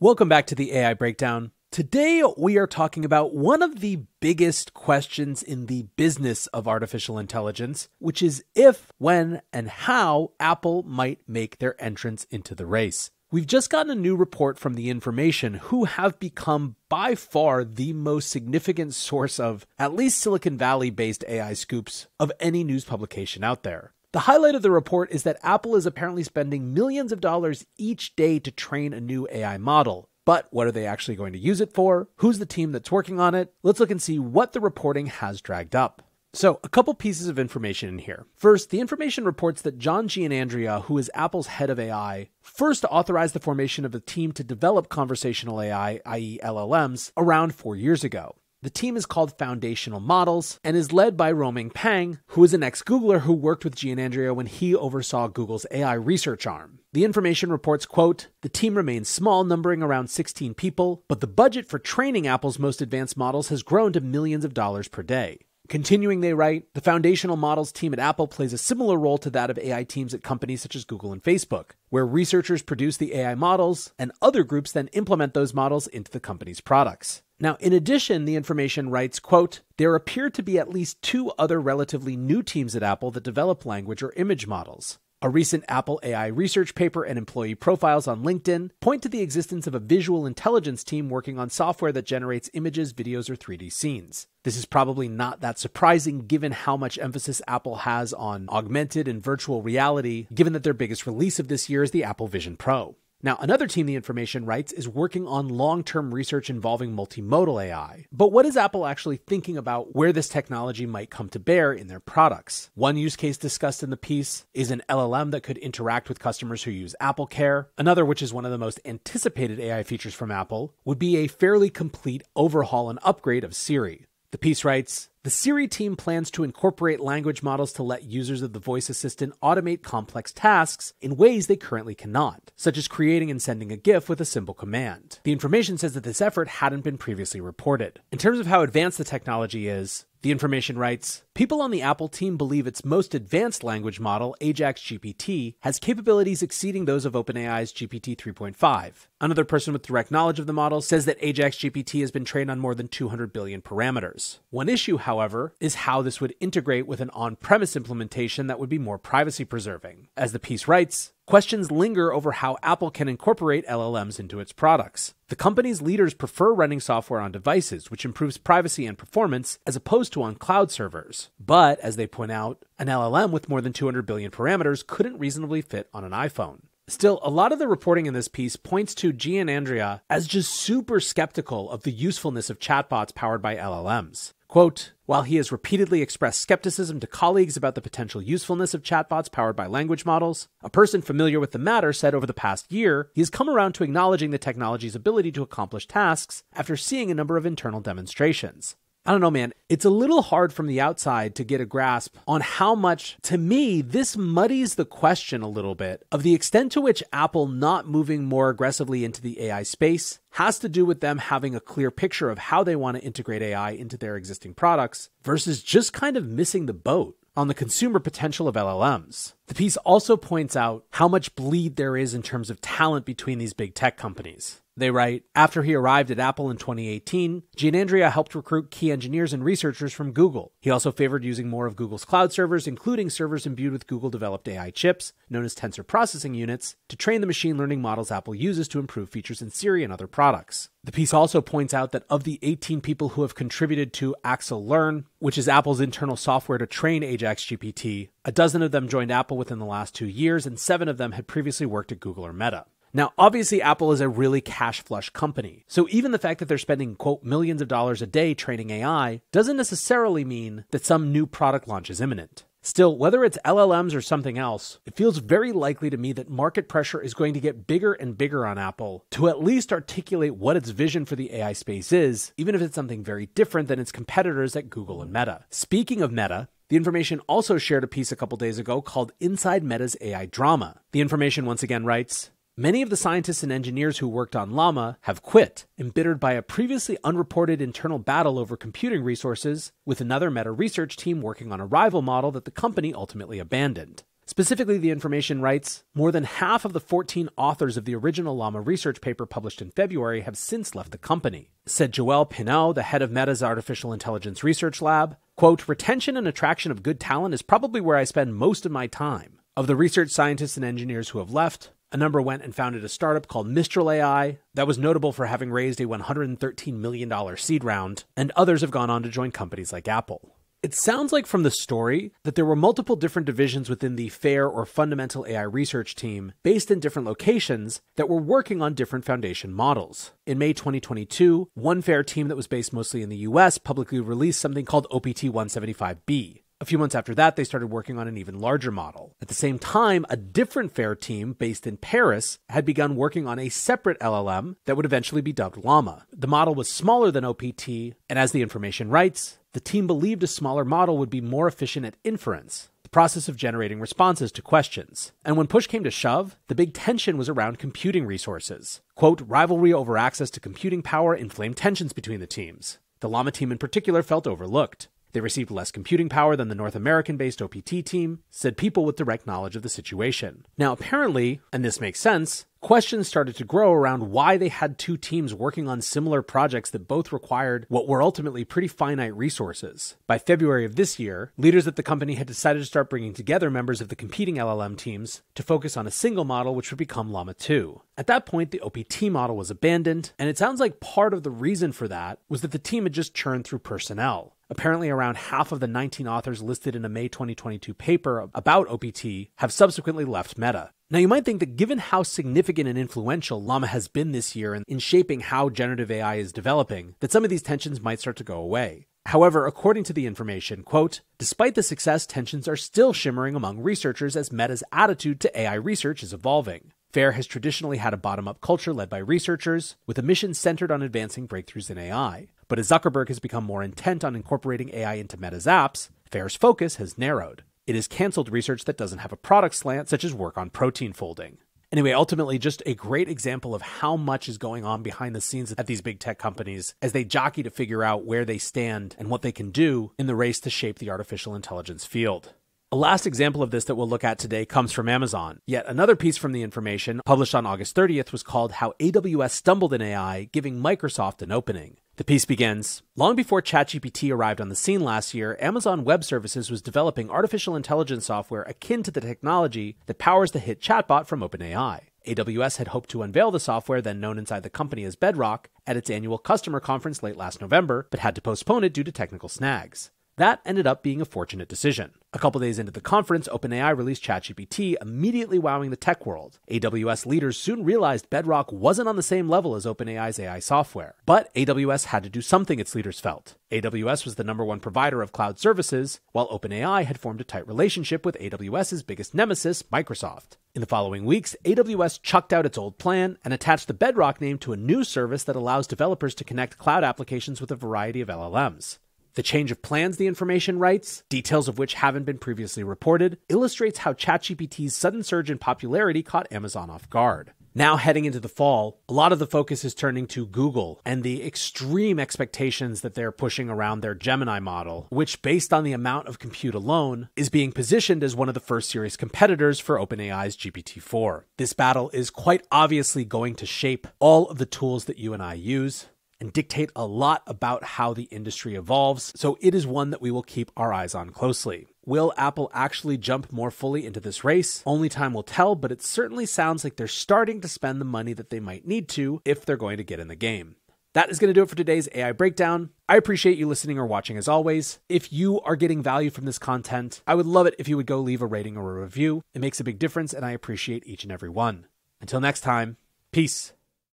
Welcome back to the AI Breakdown. Today, we are talking about one of the biggest questions in the business of artificial intelligence, which is if, when, and how Apple might make their entrance into the race. We've just gotten a new report from The Information, who have become by far the most significant source of at least Silicon Valley based AI scoops of any news publication out there. The highlight of the report is that Apple is apparently spending millions of dollars each day to train a new AI model. But what are they actually going to use it for? Who's the team that's working on it? Let's look and see what the reporting has dragged up. So, a couple pieces of information in here. First, the information reports that John Giannandrea, who is Apple's head of AI, first authorized the formation of a team to develop conversational AI, i.e., LLMs, around four years ago. The team is called Foundational Models and is led by Ruoming Pang, who is an ex Googler who worked with Giannandrea when he oversaw Google's AI research arm. The information reports, quote, the team remains small, numbering around 16 people, but the budget for training Apple's most advanced models has grown to millions of dollars per day. Continuing, they write, the foundational models team at Apple plays a similar role to that of AI teams at companies such as Google and Facebook, where researchers produce the AI models and other groups then implement those models into the company's products. Now, in addition, the information writes, quote, there appear to be at least two other relatively new teams at Apple that develop language or image models. A recent Apple AI research paper and employee profiles on LinkedIn point to the existence of a visual intelligence team working on software that generates images, videos, or 3D scenes. This is probably not that surprising given how much emphasis Apple has on augmented and virtual reality, given that their biggest release of this year is the Apple Vision Pro. Now, another team the information writes is working on long term research involving multimodal AI. But what is Apple actually thinking about where this technology might come to bear in their products? One use case discussed in the piece is an LLM that could interact with customers who use AppleCare. Another, which is one of the most anticipated AI features from Apple, would be a fairly complete overhaul and upgrade of Siri. The piece writes The Siri team plans to incorporate language models to let users of the voice assistant automate complex tasks in ways they currently cannot, such as creating and sending a GIF with a simple command. The information says that this effort hadn't been previously reported. In terms of how advanced the technology is, the information writes People on the Apple team believe its most advanced language model, Ajax GPT, has capabilities exceeding those of OpenAI's GPT 3.5. Another person with direct knowledge of the model says that Ajax GPT has been trained on more than 200 billion parameters. One issue, however, is how this would integrate with an on premise implementation that would be more privacy preserving. As the piece writes, Questions linger over how Apple can incorporate LLMs into its products. The company's leaders prefer running software on devices, which improves privacy and performance, as opposed to on cloud servers. But, as they point out, an LLM with more than 200 billion parameters couldn't reasonably fit on an iPhone. Still, a lot of the reporting in this piece points to Giannandrea as just super skeptical of the usefulness of chatbots powered by LLMs. Quote, while he has repeatedly expressed skepticism to colleagues about the potential usefulness of chatbots powered by language models, a person familiar with the matter said over the past year he has come around to acknowledging the technology's ability to accomplish tasks after seeing a number of internal demonstrations. I don't know, man. It's a little hard from the outside to get a grasp on how much, to me, this muddies the question a little bit of the extent to which Apple not moving more aggressively into the AI space has to do with them having a clear picture of how they want to integrate AI into their existing products versus just kind of missing the boat on the consumer potential of LLMs. The piece also points out how much bleed there is in terms of talent between these big tech companies. They write After he arrived at Apple in 2018, Giannandrea helped recruit key engineers and researchers from Google. He also favored using more of Google's cloud servers, including servers imbued with Google developed AI chips, known as tensor processing units, to train the machine learning models Apple uses to improve features in Siri and other products. The piece also points out that of the 18 people who have contributed to AXLearn, which is Apple's internal software to train Ajax GPT, a dozen of them joined Apple within the last two years, and seven of them had previously worked at Google or Meta. Now, obviously, Apple is a really cash flush company. So even the fact that they're spending, quote, millions of dollars a day training AI doesn't necessarily mean that some new product launch is imminent. Still, whether it's LLMs or something else, it feels very likely to me that market pressure is going to get bigger and bigger on Apple to at least articulate what its vision for the AI space is, even if it's something very different than its competitors at Google and Meta. Speaking of Meta, the information also shared a piece a couple days ago called Inside Meta's AI Drama. The information once again writes Many of the scientists and engineers who worked on Llama have quit, embittered by a previously unreported internal battle over computing resources, with another Meta research team working on a rival model that the company ultimately abandoned. Specifically, the information writes more than half of the 14 authors of the original Llama research paper published in February have since left the company. Said Joelle Pineau, the head of Meta's artificial intelligence research lab, quote, retention and attraction of good talent is probably where I spend most of my time. Of the research scientists and engineers who have left, a number went and founded a startup called Mistral AI that was notable for having raised a $113 million seed round, and others have gone on to join companies like Apple. It sounds like from the story that there were multiple different divisions within the FAIR or Fundamental AI research team based in different locations that were working on different foundation models. In May 2022, one FAIR team that was based mostly in the US publicly released something called OPT 175B. A few months after that, they started working on an even larger model. At the same time, a different FAIR team based in Paris had begun working on a separate LLM that would eventually be dubbed Llama. The model was smaller than OPT, and as the information writes, the team believed a smaller model would be more efficient at inference, the process of generating responses to questions. And when push came to shove, the big tension was around computing resources. Quote, rivalry over access to computing power inflamed tensions between the teams. The Llama team in particular felt overlooked. They received less computing power than the North American based OPT team, said people with direct knowledge of the situation. Now, apparently, and this makes sense, questions started to grow around why they had two teams working on similar projects that both required what were ultimately pretty finite resources. By February of this year, leaders at the company had decided to start bringing together members of the competing LLM teams to focus on a single model which would become Llama 2. At that point, the OPT model was abandoned, and it sounds like part of the reason for that was that the team had just churned through personnel. Apparently, around half of the 19 authors listed in a May 2022 paper about OPT have subsequently left Meta. Now, you might think that given how significant and influential Llama has been this year in, in shaping how generative AI is developing, that some of these tensions might start to go away. However, according to the information, quote, despite the success, tensions are still shimmering among researchers as Meta's attitude to AI research is evolving. FAIR has traditionally had a bottom up culture led by researchers, with a mission centered on advancing breakthroughs in AI. But as Zuckerberg has become more intent on incorporating AI into Meta's apps, FAIR's focus has narrowed. It has canceled research that doesn't have a product slant, such as work on protein folding. Anyway, ultimately, just a great example of how much is going on behind the scenes at these big tech companies as they jockey to figure out where they stand and what they can do in the race to shape the artificial intelligence field. A last example of this that we'll look at today comes from Amazon. Yet another piece from the information published on August 30th was called How AWS Stumbled in AI, Giving Microsoft an Opening. The piece begins Long before ChatGPT arrived on the scene last year, Amazon Web Services was developing artificial intelligence software akin to the technology that powers the hit chatbot from OpenAI. AWS had hoped to unveil the software, then known inside the company as Bedrock, at its annual customer conference late last November, but had to postpone it due to technical snags. That ended up being a fortunate decision. A couple days into the conference, OpenAI released ChatGPT, immediately wowing the tech world. AWS leaders soon realized Bedrock wasn't on the same level as OpenAI's AI software. But AWS had to do something its leaders felt. AWS was the number one provider of cloud services, while OpenAI had formed a tight relationship with AWS's biggest nemesis, Microsoft. In the following weeks, AWS chucked out its old plan and attached the Bedrock name to a new service that allows developers to connect cloud applications with a variety of LLMs. The change of plans, the information writes, details of which haven't been previously reported, illustrates how ChatGPT's sudden surge in popularity caught Amazon off guard. Now, heading into the fall, a lot of the focus is turning to Google and the extreme expectations that they're pushing around their Gemini model, which, based on the amount of compute alone, is being positioned as one of the first serious competitors for OpenAI's GPT 4. This battle is quite obviously going to shape all of the tools that you and I use and dictate a lot about how the industry evolves, so it is one that we will keep our eyes on closely. Will Apple actually jump more fully into this race? Only time will tell, but it certainly sounds like they're starting to spend the money that they might need to if they're going to get in the game. That is going to do it for today's AI breakdown. I appreciate you listening or watching as always. If you are getting value from this content, I would love it if you would go leave a rating or a review. It makes a big difference, and I appreciate each and every one. Until next time, peace.